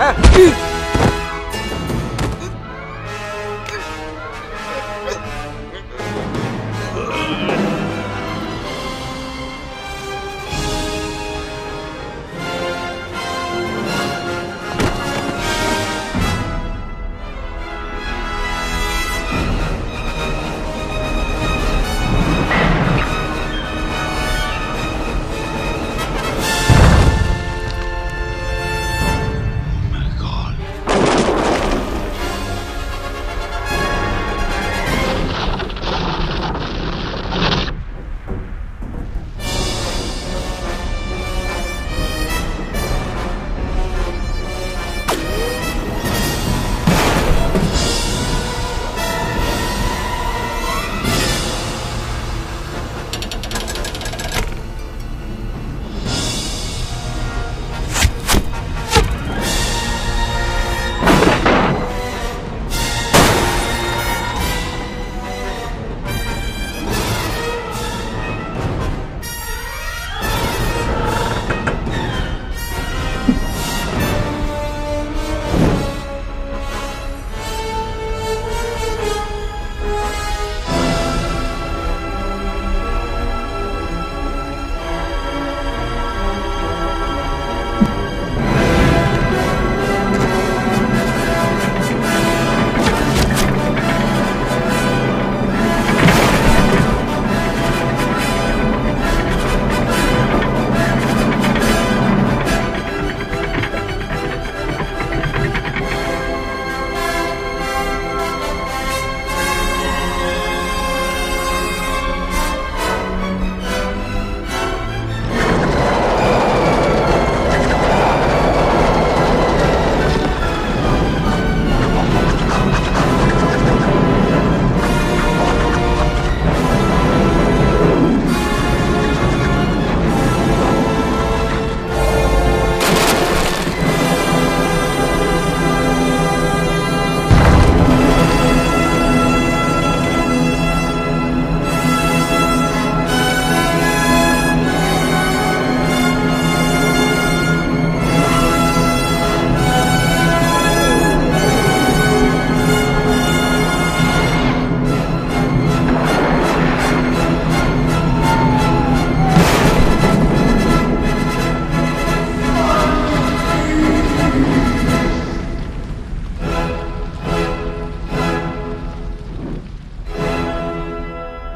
Ah!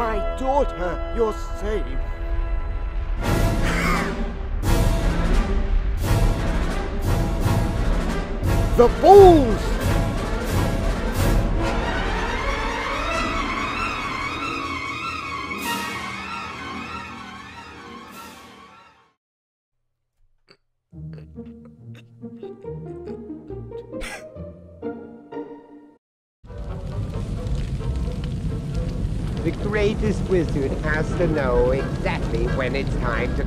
My daughter, you're safe. The bulls! The greatest wizard has to know exactly when it's time to...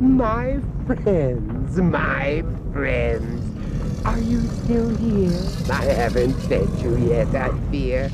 My friends, my friends, are you still here? I haven't fed you yet, I fear.